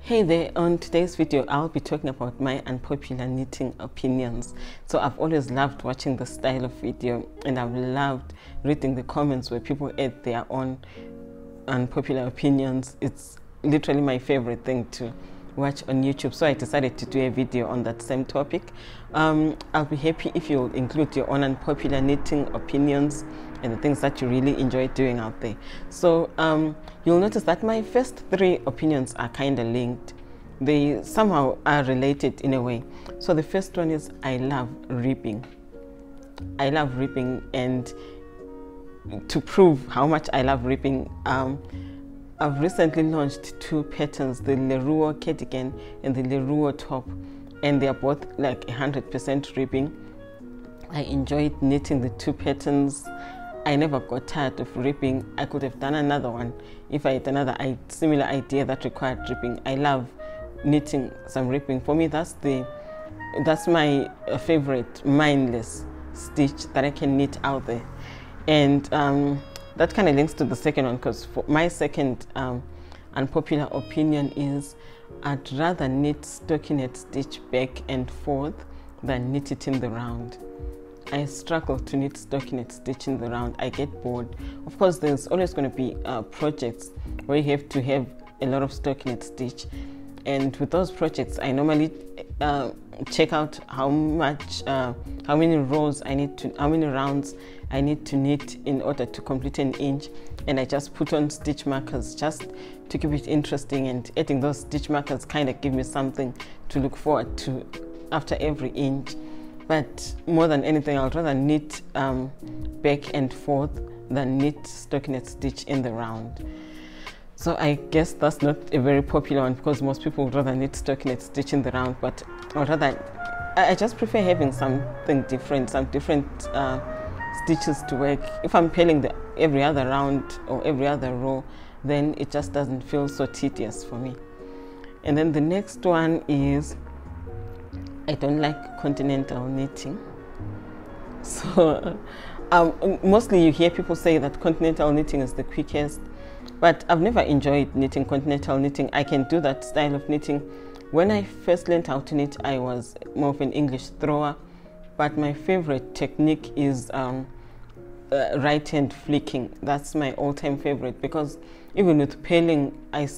Hey there, on today's video I'll be talking about my unpopular knitting opinions. So I've always loved watching the style of video and I've loved reading the comments where people add their own unpopular opinions. It's literally my favorite thing to watch on YouTube. So I decided to do a video on that same topic. Um, I'll be happy if you'll include your own unpopular knitting opinions and the things that you really enjoy doing out there. So um, you'll notice that my first three opinions are kind of linked. They somehow are related in a way. So the first one is I love ribbing. I love ribbing and to prove how much I love ribbing, um, I've recently launched two patterns, the Leruo cardigan and the Leruo top, and they are both like 100% ribbing. I enjoyed knitting the two patterns. I never got tired of ribbing. I could have done another one if I had another similar idea that required ribbing. I love knitting some ribbing. For me, that's the that's my uh, favorite mindless stitch that I can knit out there. And um, that kind of links to the second one because my second um, unpopular opinion is I'd rather knit stockinette stitch back and forth than knit it in the round. I struggle to knit stockinette stitch in the round. I get bored. Of course, there's always going to be uh, projects where you have to have a lot of stockinette stitch. And with those projects, I normally uh, check out how much, uh, how many rows I need to, how many rounds I need to knit in order to complete an inch and I just put on stitch markers just to keep it interesting and adding those stitch markers kind of give me something to look forward to after every inch. But more than anything I'd rather knit um, back and forth than knit stockinette stitch in the round. So I guess that's not a very popular one because most people would rather knit stockinette stitch in the round but rather I just prefer having something different some different uh, stitches to work. If I'm purling the every other round or every other row, then it just doesn't feel so tedious for me. And then the next one is I don't like continental knitting. So um, mostly you hear people say that continental knitting is the quickest, but I've never enjoyed knitting continental knitting. I can do that style of knitting. When I first learned how to knit, I was more of an English thrower but my favorite technique is um, uh, right hand flicking. That's my all time favorite because even with purling, I,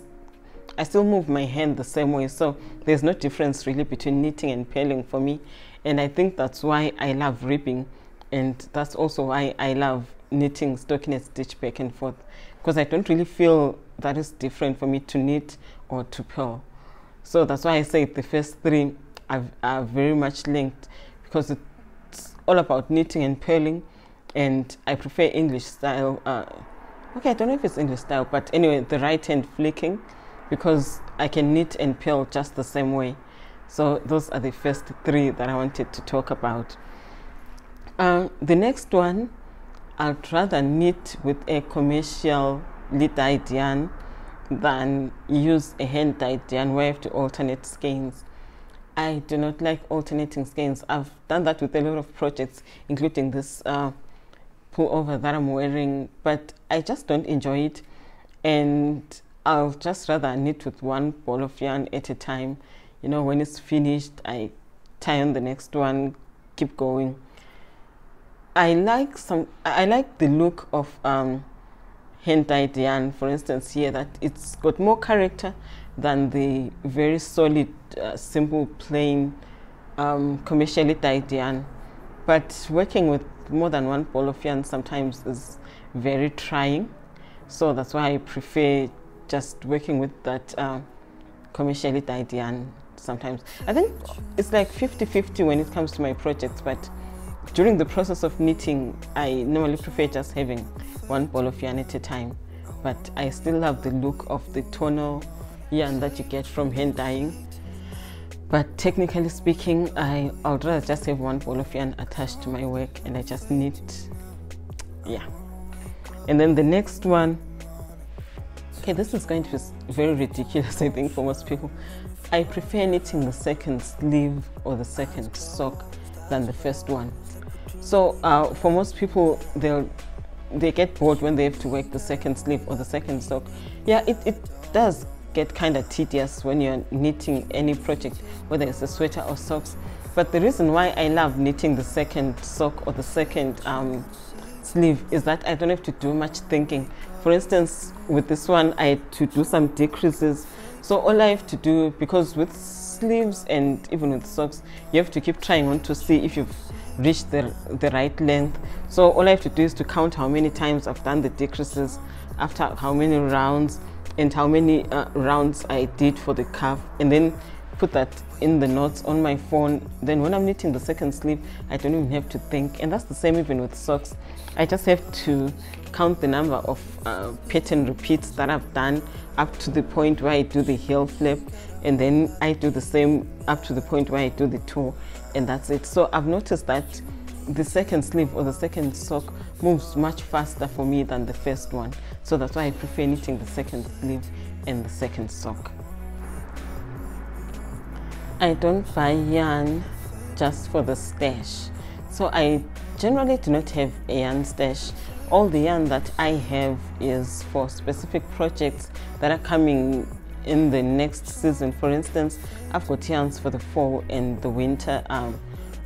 I still move my hand the same way. So there's no difference really between knitting and purling for me. And I think that's why I love ribbing. And that's also why I love knitting stocking stockinette stitch back and forth because I don't really feel that is different for me to knit or to purl. So that's why I say the first three are, are very much linked because all about knitting and purling and I prefer English style. Uh, okay, I don't know if it's English style, but anyway, the right hand flicking because I can knit and purl just the same way. So those are the first three that I wanted to talk about. Um, the next one, I'd rather knit with a commercial dyed yarn than use a hand dyed yarn where I have to alternate skeins. I do not like alternating skeins. I've done that with a lot of projects, including this uh, pullover that I'm wearing, but I just don't enjoy it. And I'll just rather knit with one ball of yarn at a time. You know, when it's finished, I tie on the next one, keep going. I like some. I like the look of um, hand dyed yarn, for instance, here that it's got more character than the very solid, uh, simple, plain, um, commercially dyed yarn. But working with more than one ball of yarn sometimes is very trying. So that's why I prefer just working with that uh, commercially dyed yarn sometimes. I think it's like 50-50 when it comes to my projects, but during the process of knitting, I normally prefer just having one ball of yarn at a time. But I still love the look of the tonal yarn that you get from hand dyeing. But technically speaking, I, I would rather just have one ball of yarn attached to my work and I just knit, yeah. And then the next one, okay, this is going to be very ridiculous, I think, for most people. I prefer knitting the second sleeve or the second sock than the first one. So uh, for most people, they'll they get bored when they have to work the second sleeve or the second sock. Yeah, it, it does get kind of tedious when you're knitting any project, whether it's a sweater or socks. But the reason why I love knitting the second sock or the second um, sleeve is that I don't have to do much thinking. For instance, with this one, I had to do some decreases. So all I have to do, because with sleeves and even with socks, you have to keep trying on to see if you've reached the, the right length. So all I have to do is to count how many times I've done the decreases after how many rounds and how many uh, rounds I did for the cuff and then put that in the notes on my phone. Then when I'm knitting the second sleeve, I don't even have to think. And that's the same even with socks. I just have to count the number of uh, pattern repeats that I've done up to the point where I do the heel flap and then I do the same up to the point where I do the toe and that's it. So I've noticed that the second sleeve or the second sock moves much faster for me than the first one. So that's why I prefer knitting the second sleeve and the second sock. I don't buy yarn just for the stash. So I generally do not have a yarn stash. All the yarn that I have is for specific projects that are coming in the next season. For instance, I've got yarns for the fall and the winter um,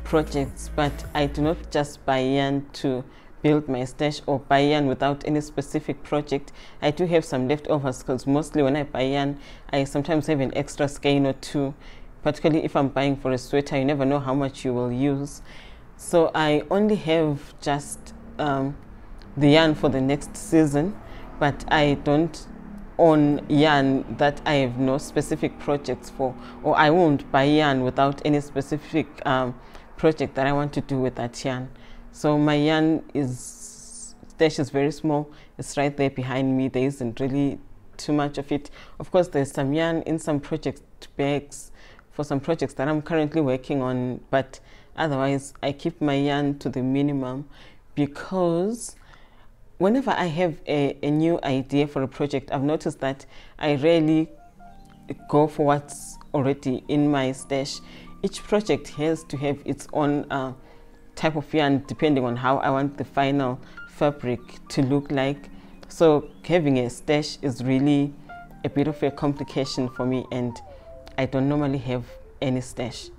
projects, but I do not just buy yarn to build my stash or buy yarn without any specific project. I do have some leftovers because mostly when I buy yarn, I sometimes have an extra skein or two, particularly if I'm buying for a sweater, you never know how much you will use. So I only have just um, the yarn for the next season, but I don't own yarn that I have no specific projects for, or I won't buy yarn without any specific um, project that I want to do with that yarn. So my yarn is stash is very small. It's right there behind me. There isn't really too much of it. Of course, there's some yarn in some project bags for some projects that I'm currently working on, but otherwise I keep my yarn to the minimum because whenever I have a, a new idea for a project, I've noticed that I rarely go for what's already in my stash. Each project has to have its own uh, type of yarn depending on how I want the final fabric to look like. So having a stash is really a bit of a complication for me and I don't normally have any stash.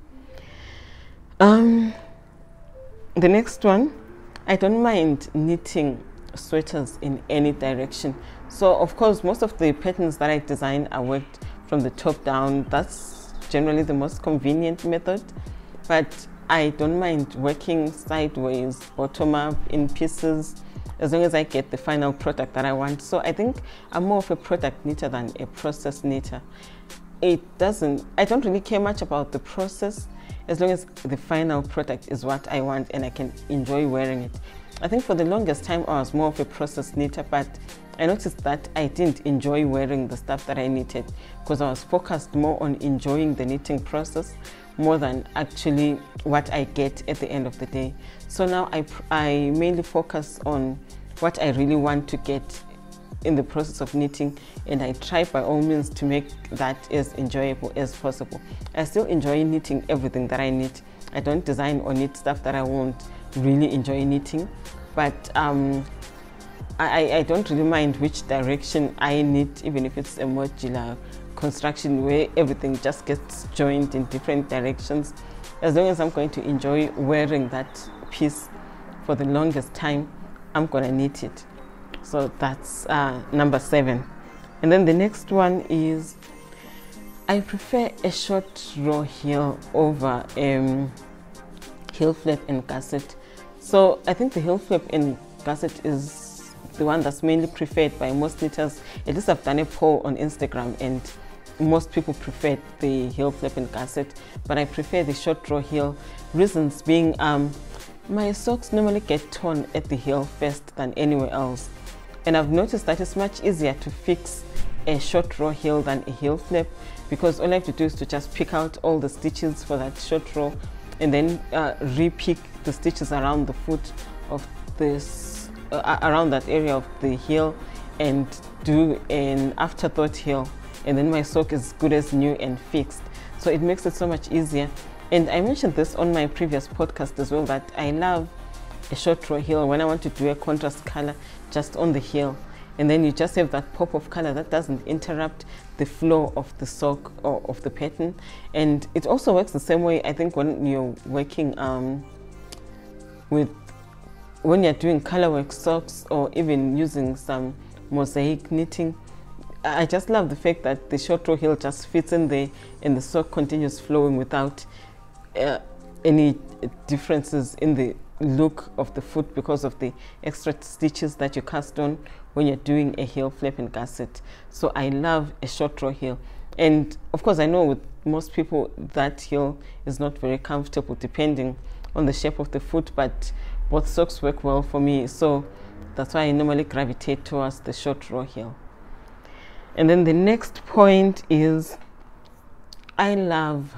Um, the next one, I don't mind knitting sweaters in any direction. So of course, most of the patterns that I design are worked from the top down. That's generally the most convenient method. But I don't mind working sideways, bottom up, in pieces, as long as I get the final product that I want. So I think I'm more of a product knitter than a process knitter. It doesn't, I don't really care much about the process as long as the final product is what I want and I can enjoy wearing it. I think for the longest time I was more of a process knitter, but I noticed that I didn't enjoy wearing the stuff that I knitted because I was focused more on enjoying the knitting process more than actually what I get at the end of the day. So now I, I mainly focus on what I really want to get in the process of knitting and I try by all means to make that as enjoyable as possible. I still enjoy knitting everything that I knit. I don't design or knit stuff that I won't really enjoy knitting, but um, I, I don't really mind which direction I knit, even if it's a modular construction where everything just gets joined in different directions. As long as I'm going to enjoy wearing that piece for the longest time, I'm going to knit it. So that's uh, number seven. And then the next one is I prefer a short row heel over um, heel flap and gusset so I think the heel flap in gusset is the one that's mainly preferred by most knitters. At least I've done a poll on Instagram and most people prefer the heel flap and gusset, but I prefer the short row heel. Reasons being um, my socks normally get torn at the heel first than anywhere else. And I've noticed that it's much easier to fix a short row heel than a heel flap because all I have to do is to just pick out all the stitches for that short row and then uh, repick the stitches around the foot of this uh, around that area of the heel and do an afterthought heel and then my sock is good as new and fixed. So it makes it so much easier. And I mentioned this on my previous podcast as well that I love a short row heel when I want to do a contrast color just on the heel and then you just have that pop of color that doesn't interrupt the flow of the sock or of the pattern. And it also works the same way I think when you're working um, with when you're doing color work socks or even using some mosaic knitting I just love the fact that the short row heel just fits in there and the sock continues flowing without uh, any differences in the look of the foot because of the extra stitches that you cast on when you're doing a heel flap and gusset. So I love a short row heel. And of course, I know with most people that heel is not very comfortable depending on the shape of the foot, but both socks work well for me. So that's why I normally gravitate towards the short row heel. And then the next point is I love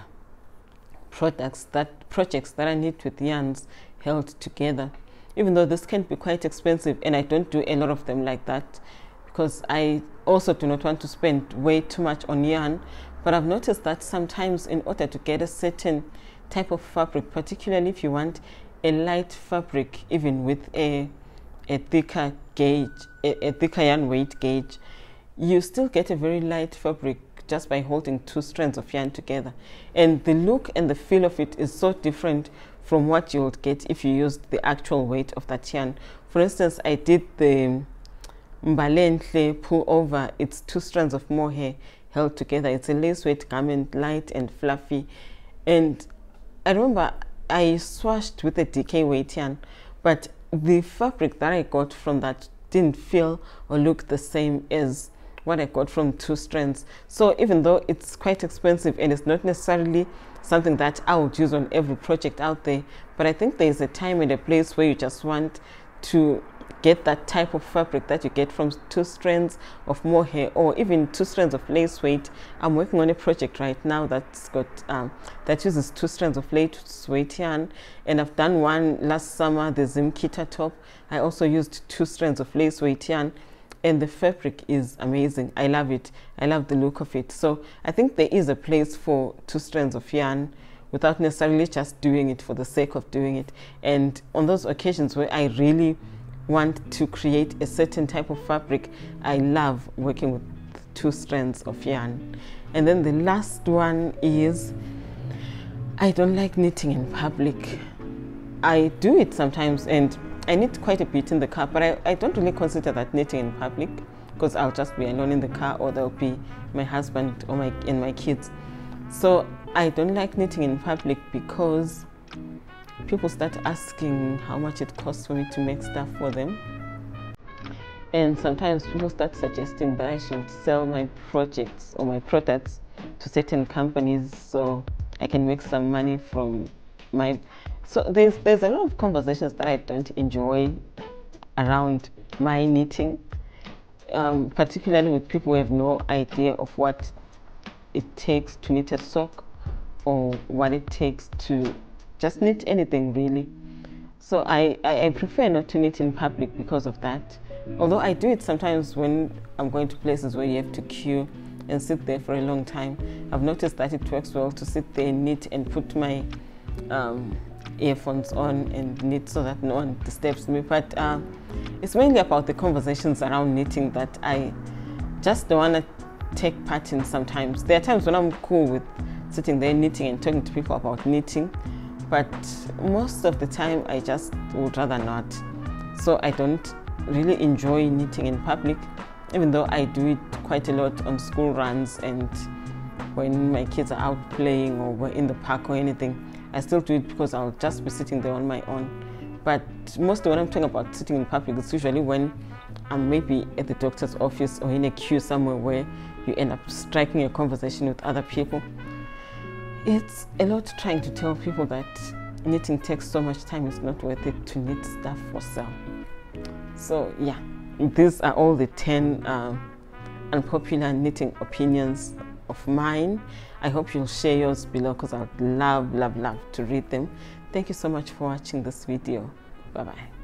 products that projects that I knit with yarns held together. Even though this can be quite expensive and I don't do a lot of them like that because I also do not want to spend way too much on yarn. But I've noticed that sometimes in order to get a certain type of fabric, particularly if you want a light fabric, even with a, a thicker gauge, a, a thicker yarn weight gauge, you still get a very light fabric just by holding two strands of yarn together. And the look and the feel of it is so different from what you would get if you used the actual weight of that yarn. For instance, I did the Mbalenhle pull over. It's two strands of mohair held together. It's a lace weight garment, light and fluffy. And I remember I swatched with a DK weight yarn, but the fabric that I got from that didn't feel or look the same as what I got from two strands. So even though it's quite expensive and it's not necessarily something that I would use on every project out there, but I think there's a time and a place where you just want to get that type of fabric that you get from two strands of mohair or even two strands of lace weight. I'm working on a project right now that's got um, that uses two strands of lace weight yarn and I've done one last summer, the Zimkita top. I also used two strands of lace weight yarn and the fabric is amazing. I love it. I love the look of it. So I think there is a place for two strands of yarn without necessarily just doing it for the sake of doing it. And on those occasions where I really want to create a certain type of fabric, I love working with two strands of yarn. And then the last one is I don't like knitting in public. I do it sometimes and I knit quite a bit in the car, but I, I don't really consider that knitting in public because I'll just be alone in the car or there'll be my husband or my and my kids. So I don't like knitting in public because people start asking how much it costs for me to make stuff for them. And sometimes people start suggesting that I should sell my projects or my products to certain companies so I can make some money from my so there's there's a lot of conversations that I don't enjoy around my knitting, um, particularly with people who have no idea of what it takes to knit a sock or what it takes to just knit anything really. So I, I, I prefer not to knit in public because of that. Although I do it sometimes when I'm going to places where you have to queue and sit there for a long time. I've noticed that it works well to sit there and knit and put my um, earphones on and knit so that no one disturbs me. But uh, it's mainly about the conversations around knitting that I just don't want to take part in sometimes. There are times when I'm cool with sitting there knitting and talking to people about knitting, but most of the time I just would rather not. So I don't really enjoy knitting in public, even though I do it quite a lot on school runs and when my kids are out playing or we're in the park or anything. I still do it because I'll just be sitting there on my own. But mostly when I'm talking about sitting in public, it's usually when I'm maybe at the doctor's office or in a queue somewhere where you end up striking a conversation with other people. It's a lot trying to tell people that knitting takes so much time, it's not worth it to knit stuff for sale. So yeah, these are all the 10 um, unpopular knitting opinions of mine. I hope you'll share yours below because I would love, love, love to read them. Thank you so much for watching this video. Bye-bye.